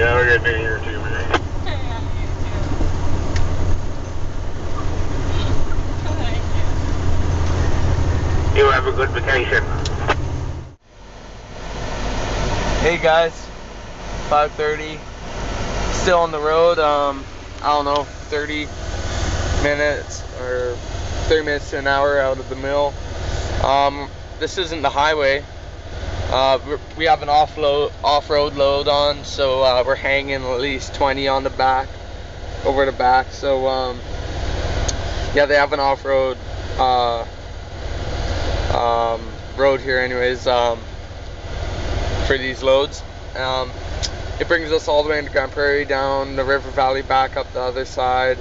Yeah, we're getting in here too, man. You have a good vacation. Hey guys, 5:30. Still on the road. Um, I don't know, 30 minutes or 30 minutes to an hour out of the mill. Um, this isn't the highway. Uh, we have an offload, off-road load on, so uh, we're hanging at least 20 on the back, over the back. So um, yeah, they have an off-road uh, um, road here, anyways. Um, for these loads. Um, it brings us all the way into Grande Prairie, down the river valley, back up the other side,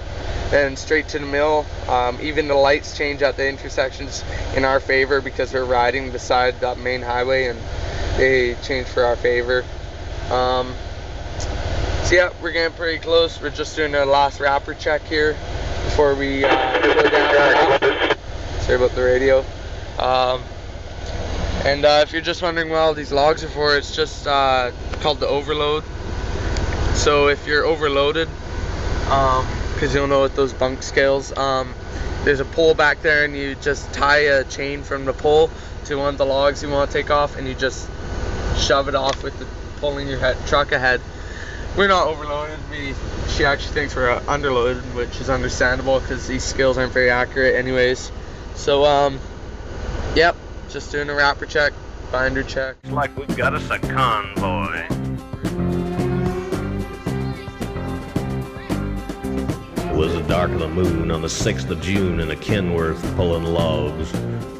and straight to the mill. Um, even the lights change at the intersections in our favor because we're riding beside that main highway, and they change for our favor. Um, so yeah, we're getting pretty close. We're just doing a last wrapper check here before we uh, go down. Sorry about the radio. Um, and uh, if you're just wondering what all these logs are for, it's just uh, called the overload. So if you're overloaded, because you'll know with those bunk scales, um, there's a pole back there and you just tie a chain from the pole to one of the logs you want to take off and you just shove it off with the pulling your head, truck ahead. We're not overloaded. We, she actually thinks we're uh, underloaded, which is understandable because these scales aren't very accurate anyways. So, um, yep, just doing a wrapper check, binder check. Looks like we've got us a convoy. Was the dark of the moon on the 6th of June in a Kenworth pulling logs.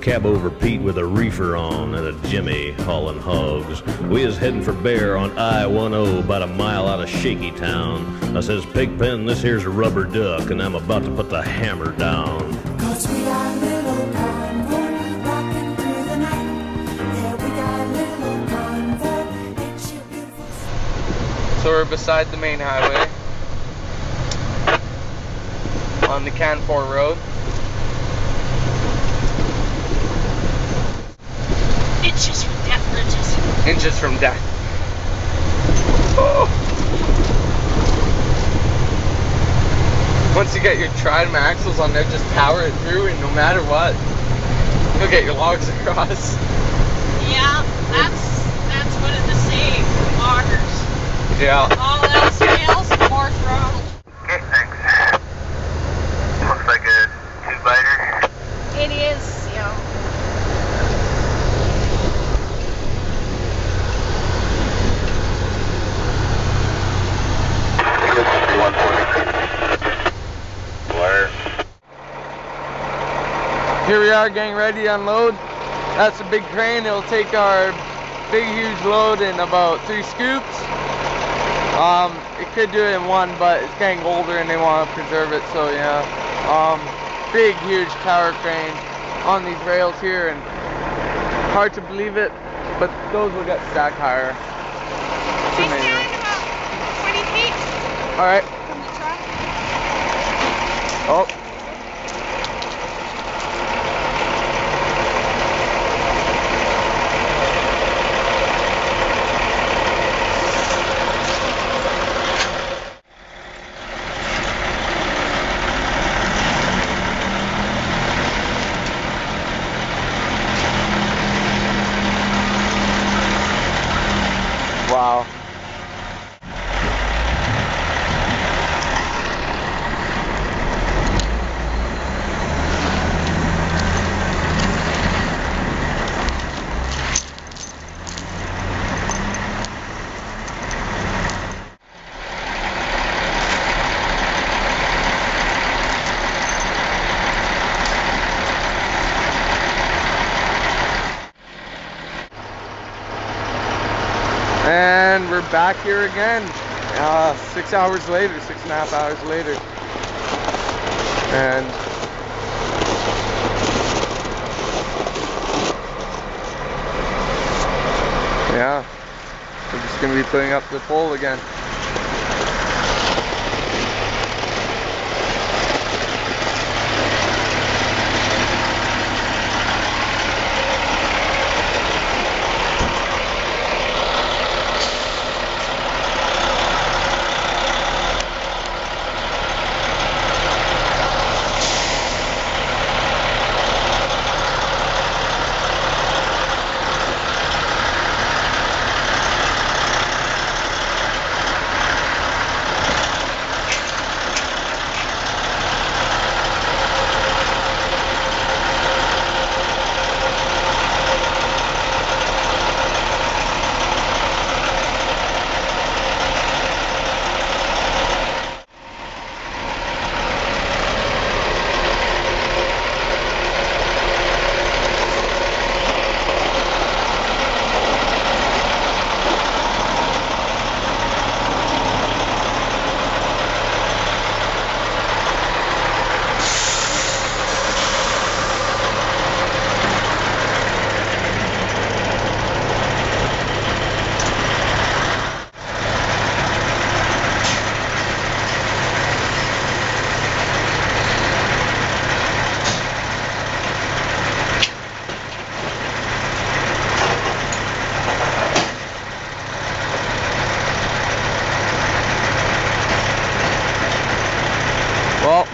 Cab over Pete with a reefer on and a Jimmy hauling hogs. We is heading for Bear on I-10 about a mile out of Shaky Town. I says, Pigpen, this here's a rubber duck and I'm about to put the hammer down. Cause we got a little convoy rocking through the night. Yeah, we got a little convoy. Ain't she beautiful? So we're beside the main highway the Canfor Road. Inches from death bridges. inches from death. Oh. Once you get your tridem axles on there, just power it through, and no matter what, you'll get your logs across. Yeah, that's that's what it is saying. Loggers. Yeah. All else fails, more throttle. A two-biter. It is, you know. Here we are getting ready to unload. That's a big crane. It'll take our big, huge load in about three scoops. Um, it could do it in one, but it's getting older and they want to preserve it, so yeah. Um, big, huge tower crane on these rails here, and hard to believe it, but those will get stacked higher. It's amazing. stand about 20 feet All right. from the truck. Oh. Wow. And we're back here again. Uh, six hours later, six and a half hours later. And yeah, we're just gonna be putting up the pole again.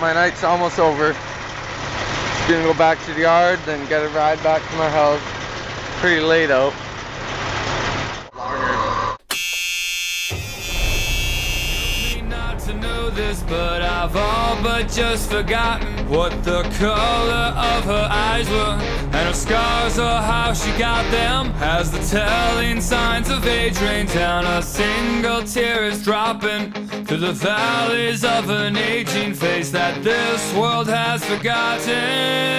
My night's almost over. Gonna go back to the yard, then get a ride back to my house. Pretty late out. this, but I've all but just forgotten what the color of her eyes were, and her scars are how she got them. As the telling signs of age rain down, a single tear is dropping through the valleys of an aging face that this world has forgotten.